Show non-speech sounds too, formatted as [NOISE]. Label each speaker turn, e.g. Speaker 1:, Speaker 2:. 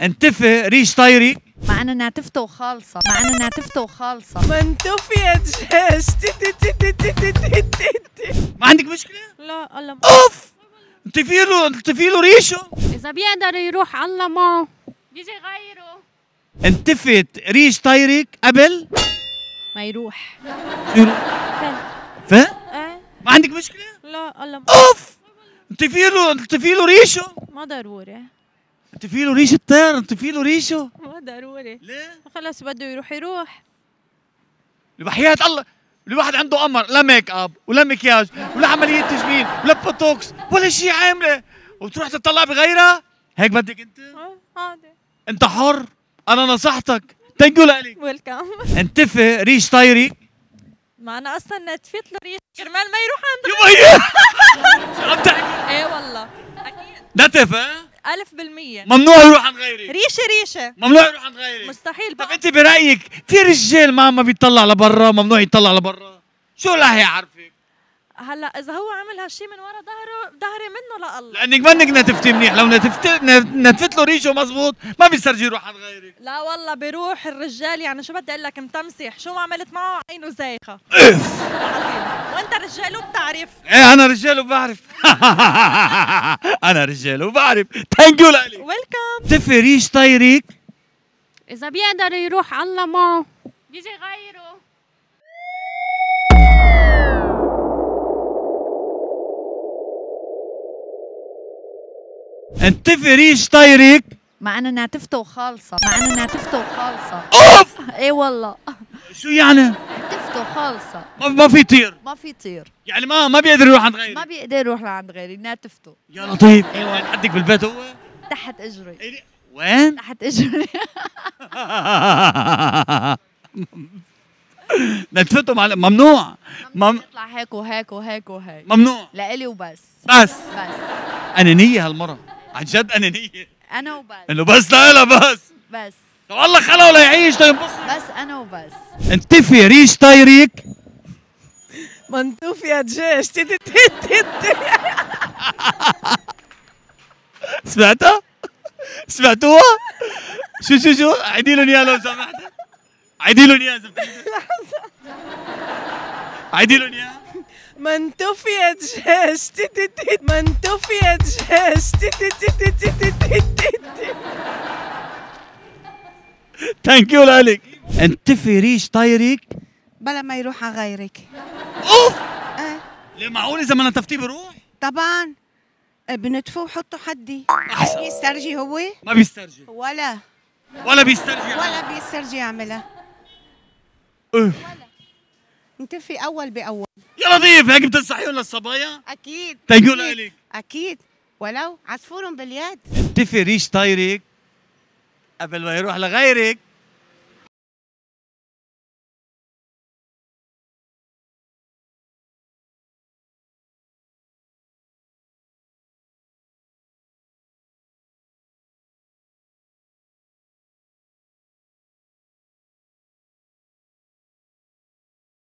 Speaker 1: انتفي ريش طايري.
Speaker 2: مع إنه نعتفته وخالصة مع إنه نعتفته
Speaker 3: وخالصة ما منتفيت جاج
Speaker 1: ما عندك مشكلة؟
Speaker 2: لا الله
Speaker 1: أوف! انتفي له انتفي له ريشه.
Speaker 2: إذا بيقدر يروح الله معه بيجي غيره
Speaker 1: انتفت ريش طيرك قبل؟
Speaker 2: ما يروح.
Speaker 1: ف؟
Speaker 2: إيه؟
Speaker 1: ما عندك مشكلة؟
Speaker 2: لا الله
Speaker 1: أوف! انتفي له انتفي له ريشه.
Speaker 2: ما ضروري.
Speaker 1: انتفي له ريش الطير؟ انتفي له ريشه؟
Speaker 2: ما ضروري.
Speaker 1: ليه؟
Speaker 2: خلص بده يروح يروح.
Speaker 1: بحياة الله. الواحد عنده قمر لا make up ولا مكياج ولا عملية تجميل ولا بوتوكس ولا شيء عاملة. وبتروح تطلع بغيرها؟ هيك بدك انت؟
Speaker 2: هذا
Speaker 1: انت حر. أنا نصحتك. thank you لك
Speaker 2: welcome
Speaker 1: انتفي ريش طايري.
Speaker 2: ما أنا أصلا نتفت له ريش. كرمال ما يروح عند
Speaker 1: يبا شو عم تحكي
Speaker 2: إيه والله. أكيد.
Speaker 1: نتف
Speaker 2: ألف بالمية.
Speaker 1: ممنوع يروح عند غيري.
Speaker 2: ريشة ريشة.
Speaker 1: ممنوع يروح عند غيري.
Speaker 2: مستحيل
Speaker 1: طب
Speaker 2: بقى.
Speaker 1: أنت برأيك في رجال ما ما بيطلع لبرا ممنوع يطلع لبرا؟ شو رح يعرفك
Speaker 2: هلأ إذا هو عمل هالشي من ورا ظهره ظهري منه لله
Speaker 1: لأنك منك نتفتي منيح. لو نتفت نتفت له ريشه مزبوط ما بيسترجي يروح عند غيرك.
Speaker 2: لا والله بيروح الرجال يعني شو بدي أقول لك؟ متمسح. شو ما عملت معه عينه زايغة
Speaker 1: اف
Speaker 2: وأنت رجال وبتعرف.
Speaker 1: إيه أنا رجال وبعرف. [LAUGHS] أنا رجال وبعرف. thank you لك
Speaker 2: welcome
Speaker 1: انتفي ريش طايرك
Speaker 2: إذا بيقدر يروح الله ما بيجي غيره.
Speaker 1: انتفي ريش طايرك
Speaker 2: مع انه نعتفته وخالصة. مع انه نعتفته وخالصة.
Speaker 1: أوف!
Speaker 2: إيه والله.
Speaker 1: شو يعني؟
Speaker 2: نعتفته خالصه
Speaker 1: ما, ما في طير.
Speaker 2: ما في طير.
Speaker 1: يعني ما ما بيقدر يروح عند غيري.
Speaker 2: ما بيقدر يروح لعند غيري. نعتفته.
Speaker 1: يا لطيف إيه وين؟ عندك بالبيت هو؟
Speaker 2: تحت أجري.
Speaker 1: إيه، وين؟
Speaker 2: تحت أجري. [LAUGHS]
Speaker 1: نتفته مع ممنوع. مم...
Speaker 2: يطلع هيك وهيك وهيك وهيك.
Speaker 1: ممنوع.
Speaker 2: لإلي وبس.
Speaker 1: بس.
Speaker 2: بس.
Speaker 1: انانيه هالمرة. عن جد انانيه
Speaker 2: أنا وبس.
Speaker 1: إنه بس لا بس.
Speaker 2: بس.
Speaker 1: طب الله خلقه ليعيش لينبسط
Speaker 2: بس أنا وبس.
Speaker 1: انتفي ريش طايرك
Speaker 3: منتوف يا دجاج تي تي تي تي تي. [LAUGHS]
Speaker 1: سمعتها؟ سمعتوها؟ شو شو شو؟ عيدي لهم اياها لو سمحت. عيدي لهم اياها زبطة. [LAUGHS] عيدي لهم اياها
Speaker 3: من طفيت جاش من جاش
Speaker 1: thank you لك انتفي ريش طايرك
Speaker 4: بلا ما يروح على غيرك.
Speaker 1: اوف
Speaker 4: إيه.
Speaker 1: ليه معقول إذا ما نتفتيه بروح؟
Speaker 4: طبعا. بنتفه وحطوا حدي. أحسن. بيسترجي هو؟
Speaker 1: ما بيسترجي.
Speaker 4: ولا.
Speaker 1: ولا بيسترجي
Speaker 4: ولا بيسترجي يعملها
Speaker 1: ولا
Speaker 4: انت في أول بأول.
Speaker 1: يا لطيف هيك بتنصحيهم للصبايا؟
Speaker 4: أكيد.
Speaker 1: thank you
Speaker 4: أكيد.
Speaker 1: لك
Speaker 4: أكيد. ولو عصفور باليد.
Speaker 1: انتفي ريش طايرك قبل ما يروح لغيرك.